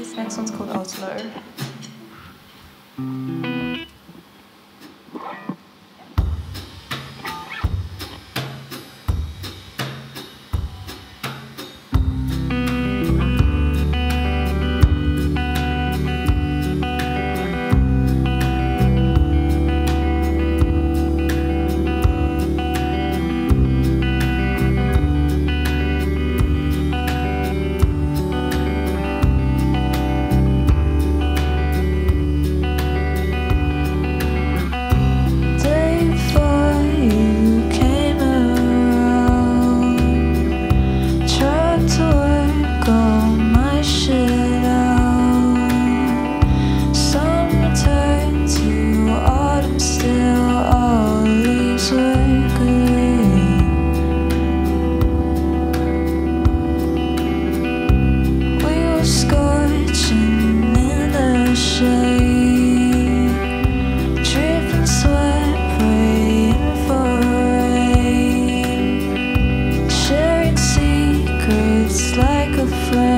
This next one's called Oslo. afraid